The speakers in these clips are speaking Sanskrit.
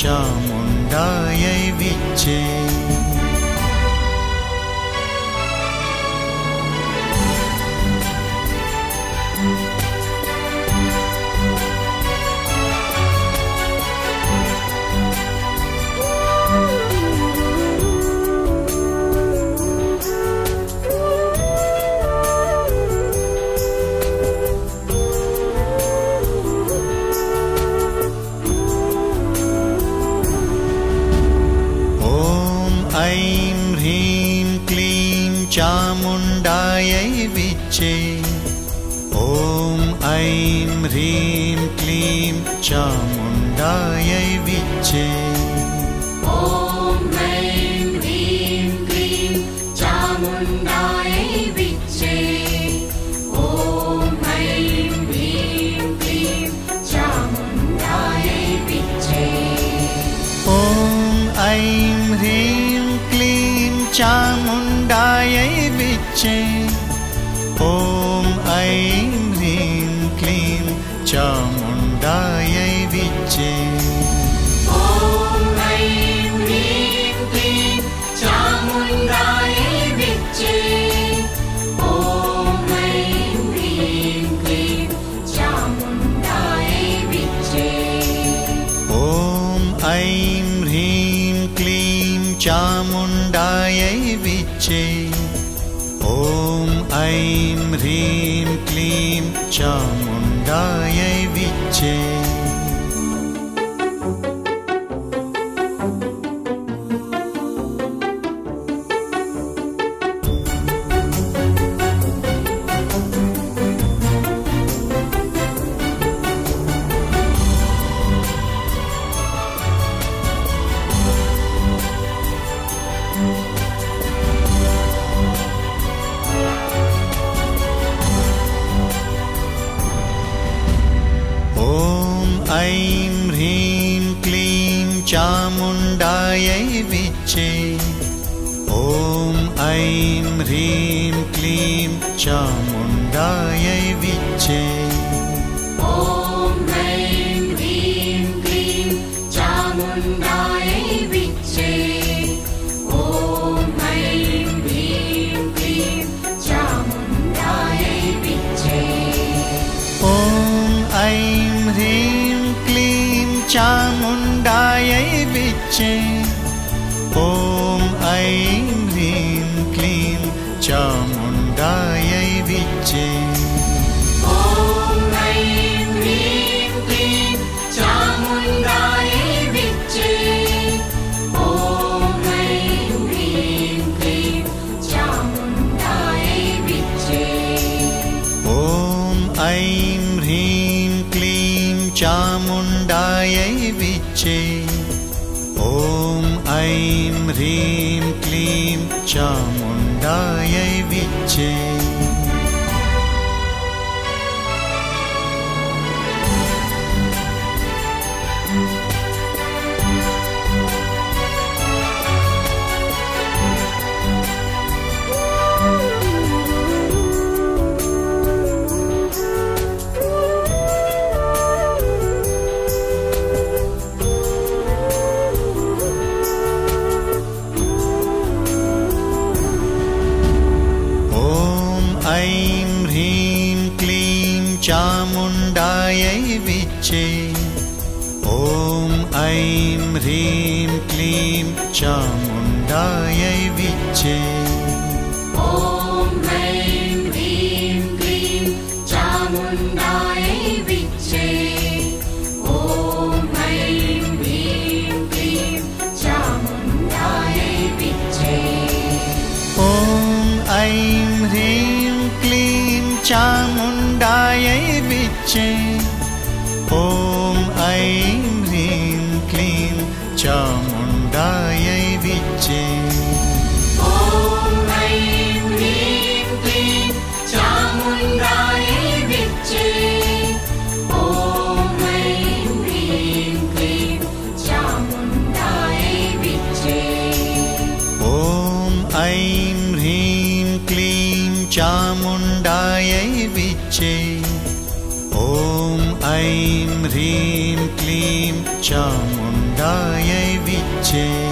चामुण्डायै विच्चे ॐ ऐं ह्रीं क्लीं च। ऐं ह्रीं क्लीं चामुण्डायै विच्चे। ण्डायै विच्चे ॐ ऐं ह्रीं क्लीं चामुण्डायै विच्चे चामुण्डायै विच्छे ऐं ह्रीं क्लीं चामुण्डायै विच्चे। ॐ ऐं ह्रीं क्लीं चामुण्डायै विच्चे।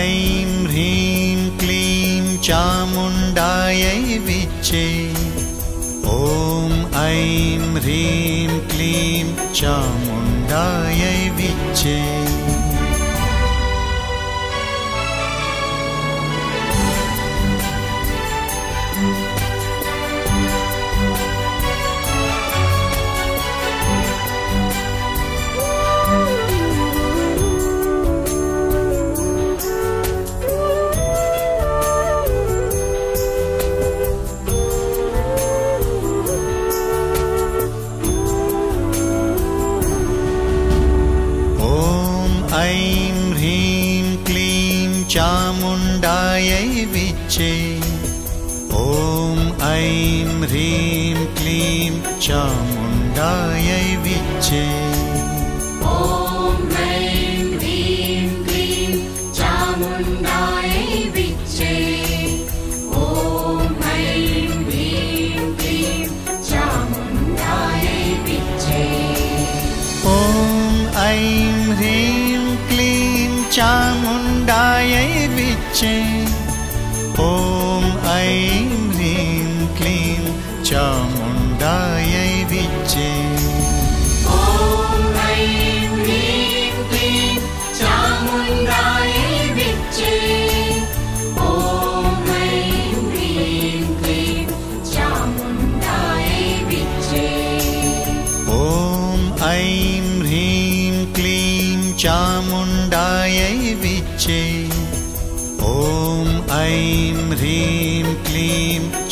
ऐं ह्रीं क्लीं चामुण्डायै विच्चे। ॐ ऐं ह्रीं क्लीं चामुण्डायै विच्चे। Yeah.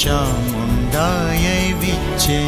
चामुण्डायै विच्चे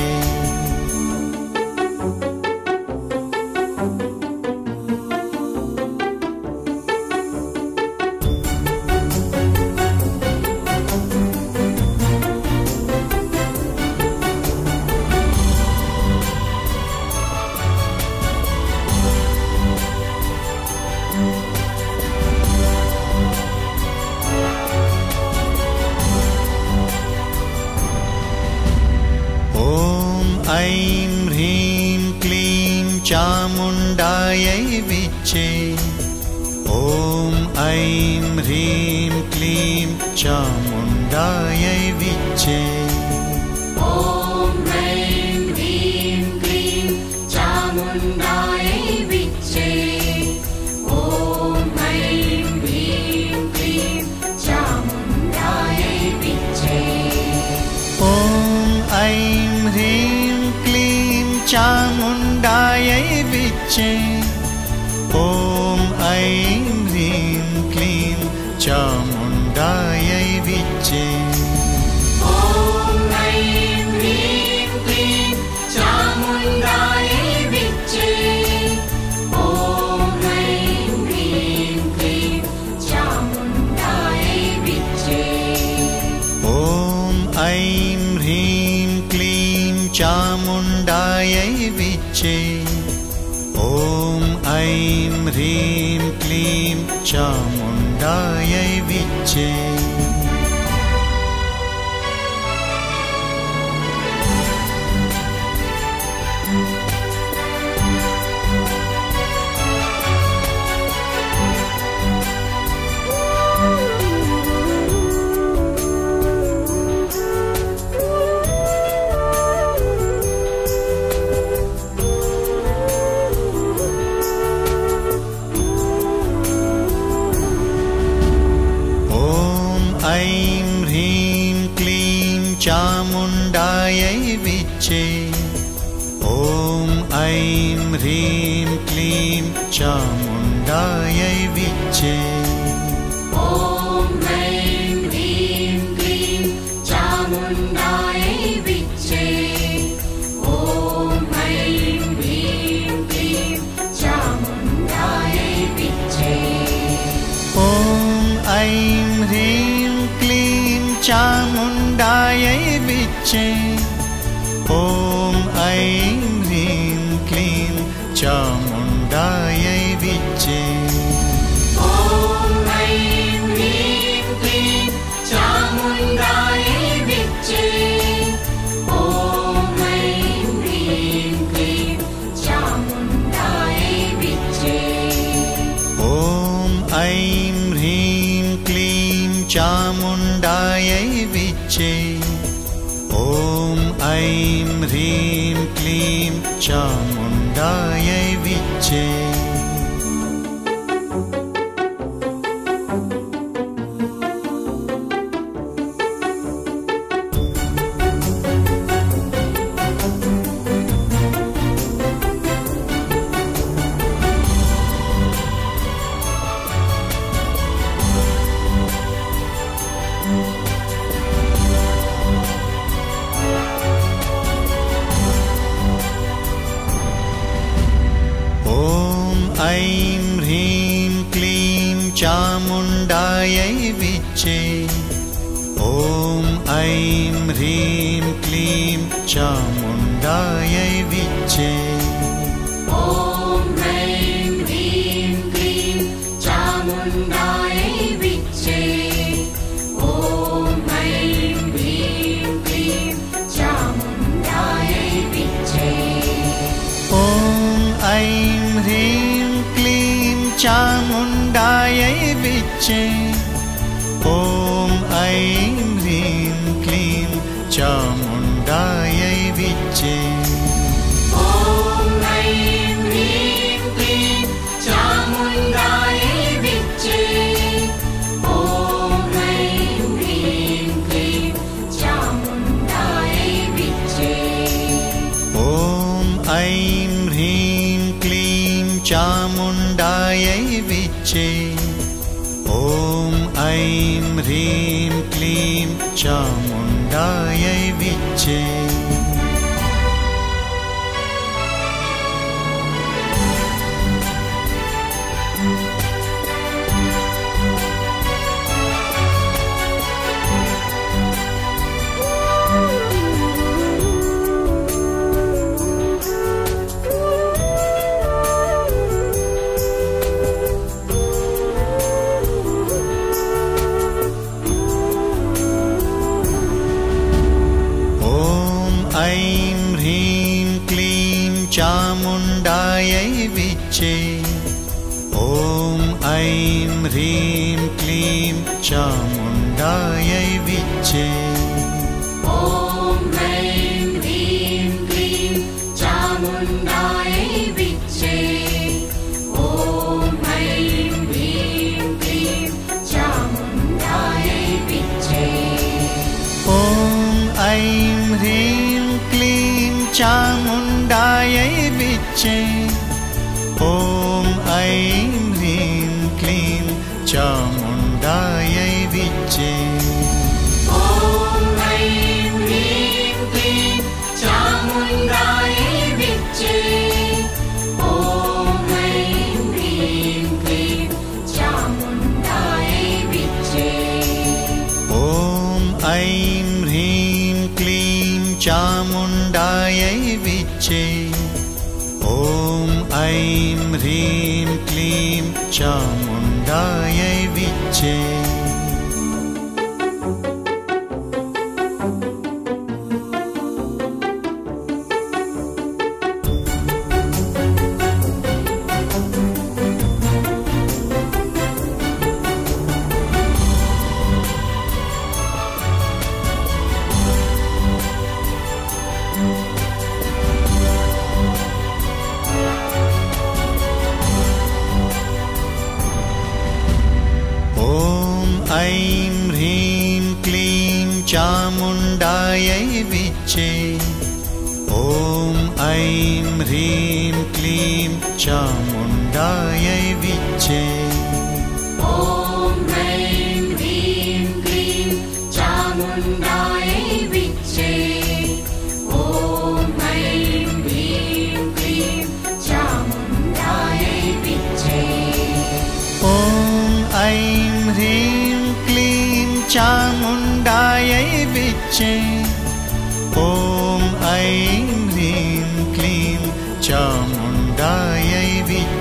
ह्रीं क्लीं चामुण्डायै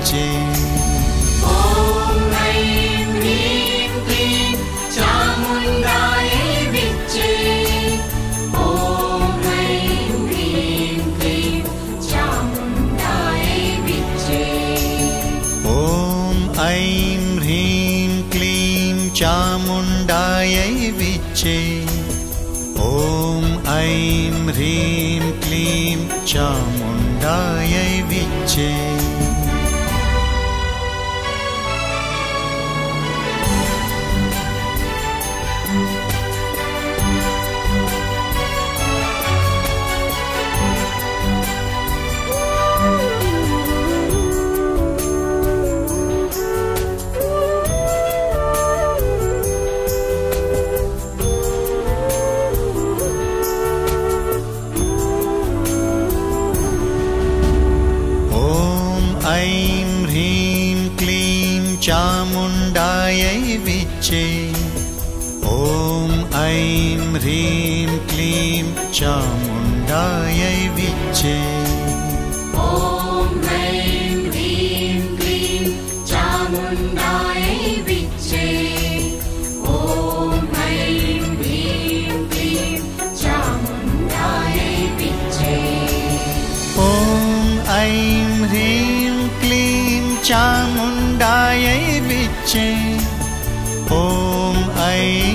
ti. Om I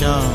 chão.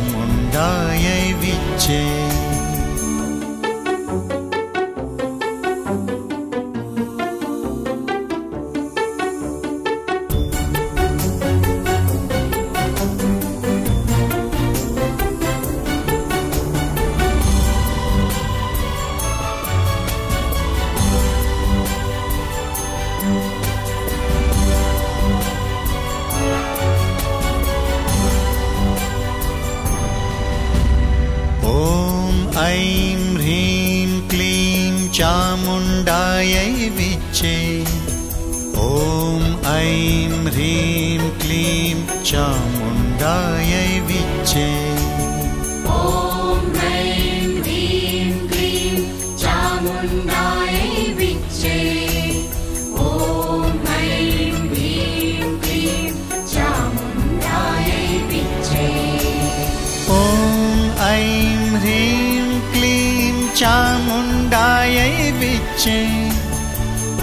चामुण्डायै बीच्चे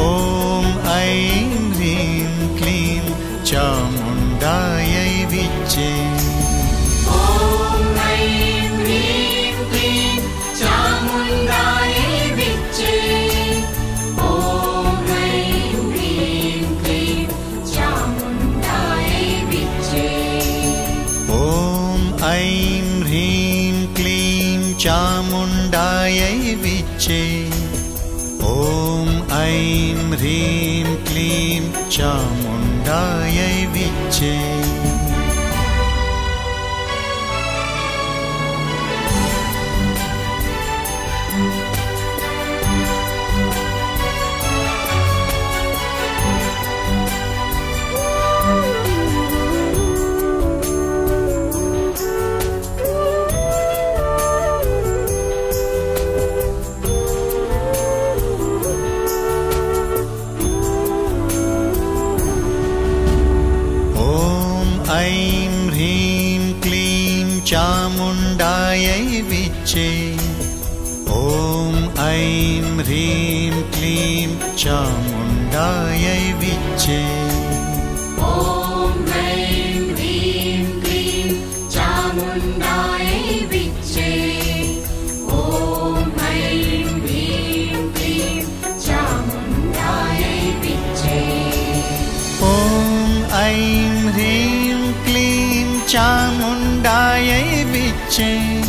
ॐ ऐं ह्रीं क्लीं चामुण्डायै बीच्चे show. change.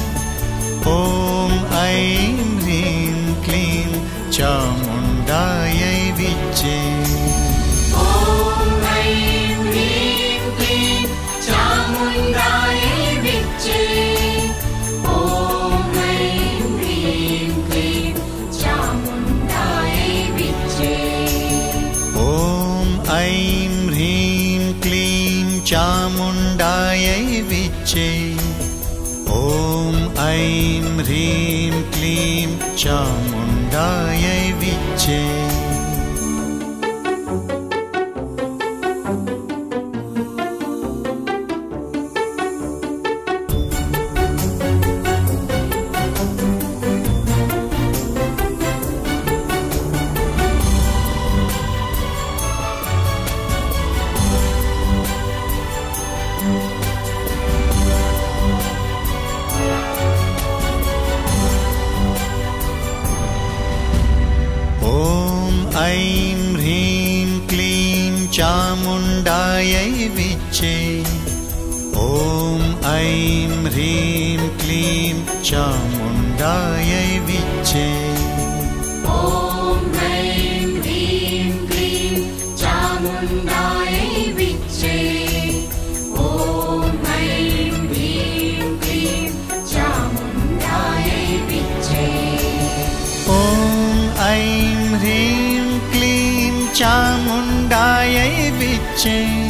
change.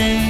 ocean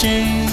change.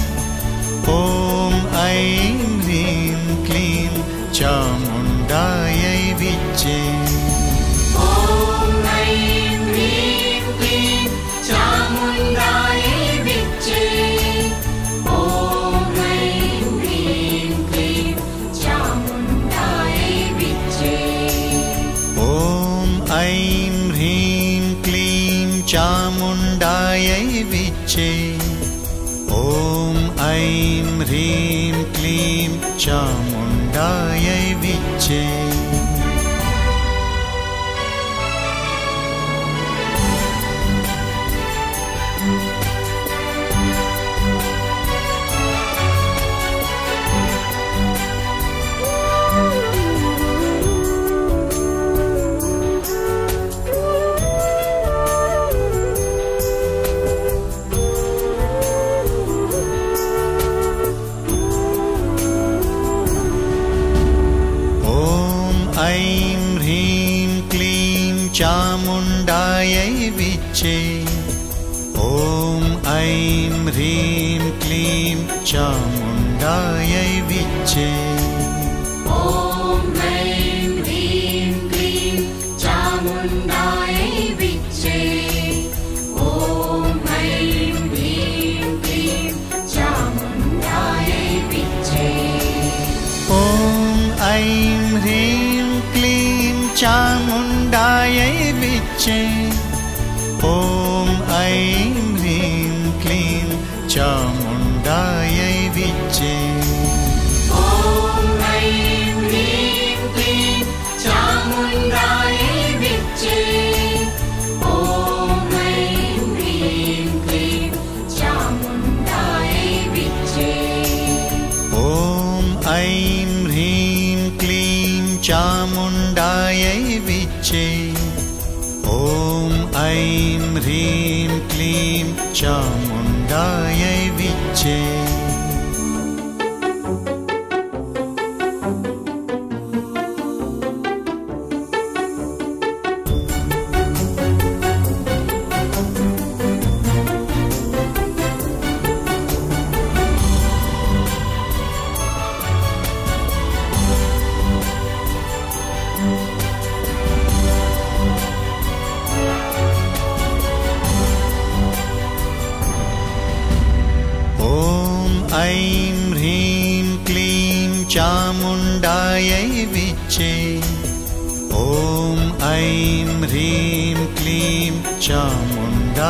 change.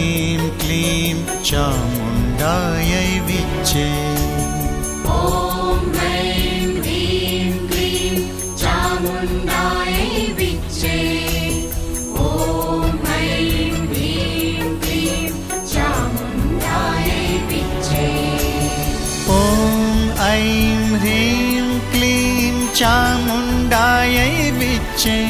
ह्रीं क्लीं चामुण्डायै विच्चे। ॐ ऐं ह्रीं क्लीं चामुण्डायै विच्चे।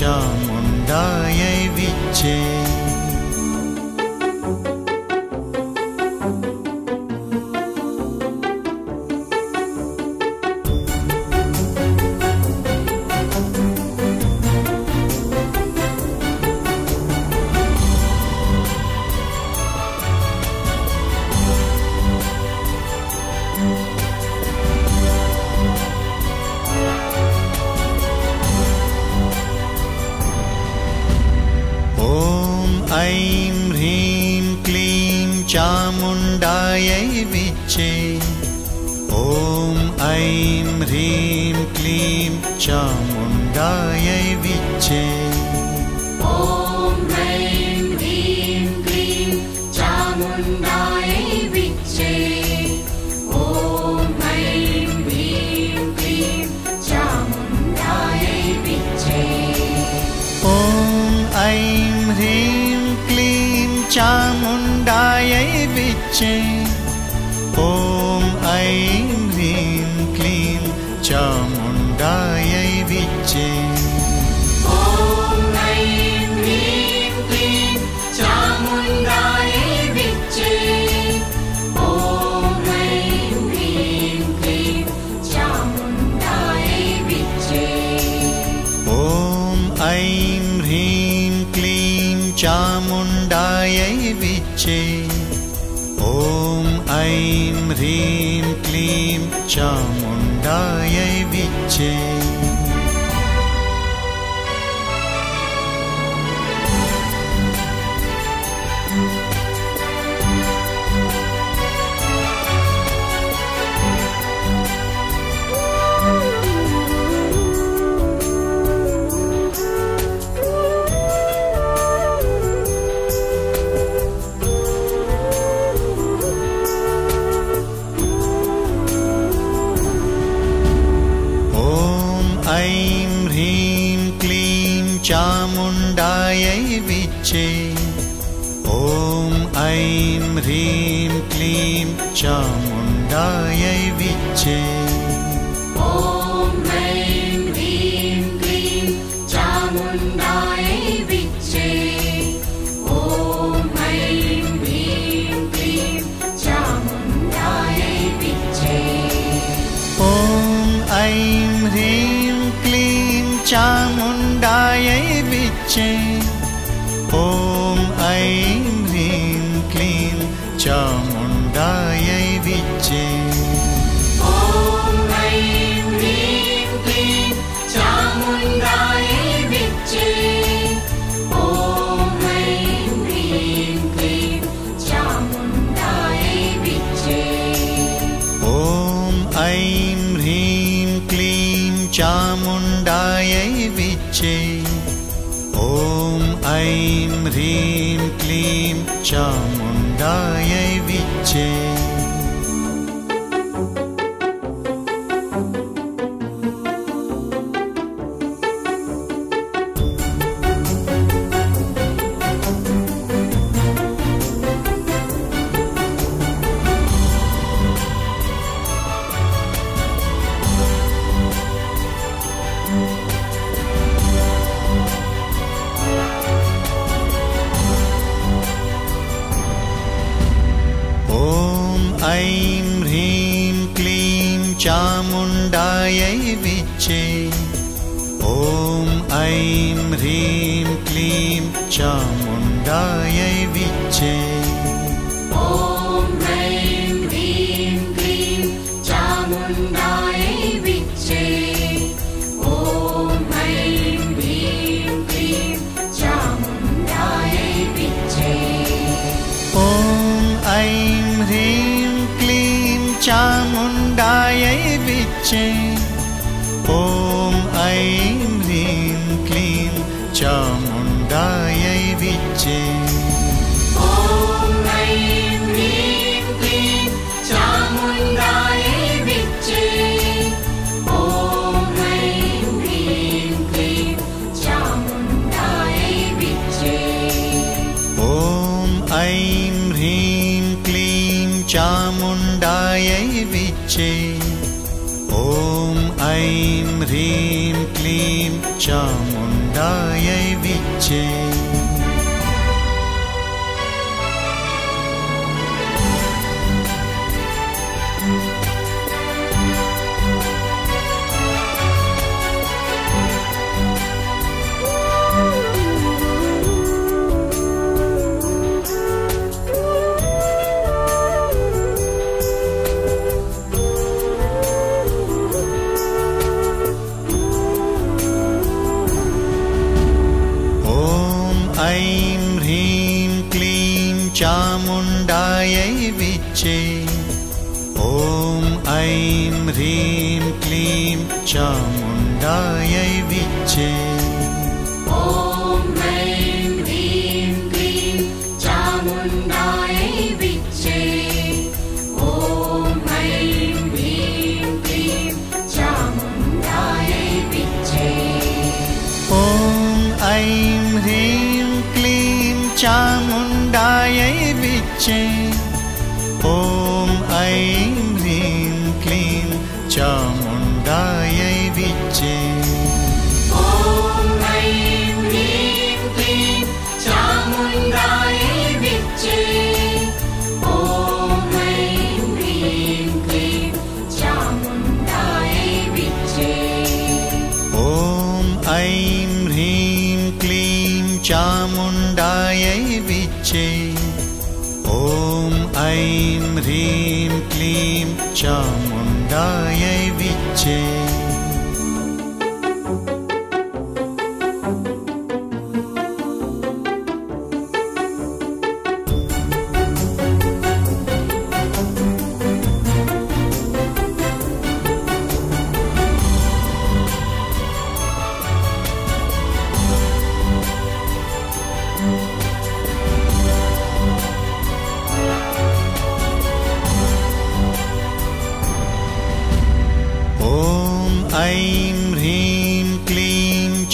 cho muôn đời ऐं ह्रीं क्लीं चामुण्डायै चामुण्डायैं ऐं ह्रीं क्लीं चामुण्डायै विच्छे ॐ ऐं ह्रीं क्लीं चामुण्डायै बीच्चे चामुण्डायै विच्चे। ॐ ऐं ह्रीं क्लीं चामुण्डायै विच्चे। ऐं ह्रीं क्लीं चामुण्डायै वीक्षे ॐ ऐं ह्रीं क्लीं चामुण्डायै वीक्षे ऐं ह्रीं क्लीं चामुण्डायै विच्चे। ॐ ऐं ह्रीं क्लीं चामुण्डायै विच्चे। चामुण्डायै विचे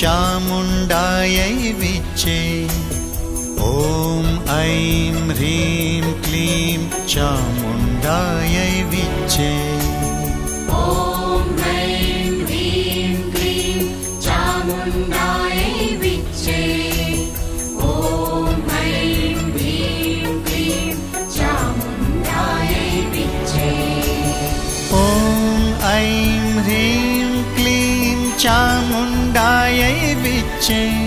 चामुण्डायै विच्चे ॐ ऐं ह्रीं क्लीं चामुण्डाय change.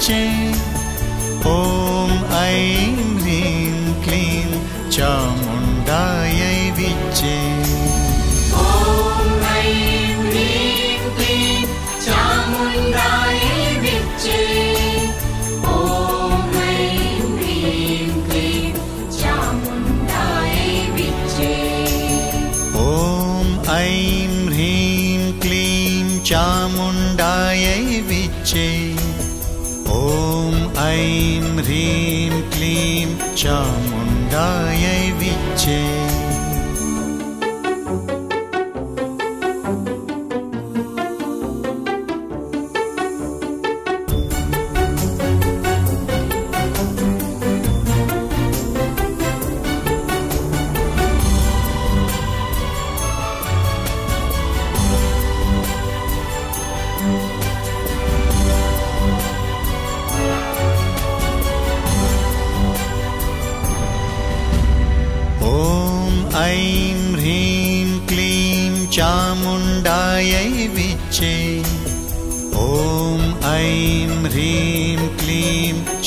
change.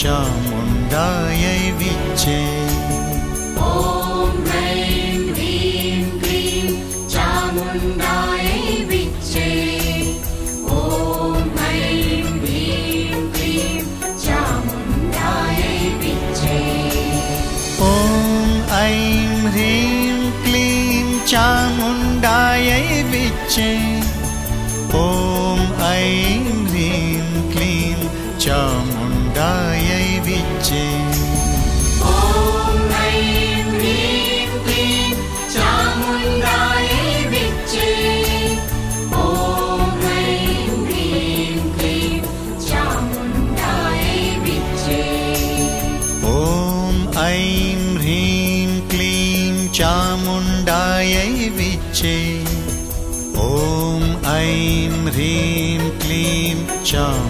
चामुण्डायै विच्चे। ॐ ऐं ह्रीं क्लीं चामुण्डायै विच्चे। shone.